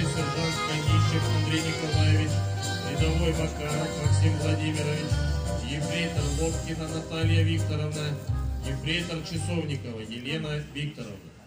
Старший сержант Конищев Андрей Николаевич, рядовой Бакаров Максим Владимирович, ефрейтор Лобкина Наталья Викторовна, ефрейтор Часовникова Елена Викторовна.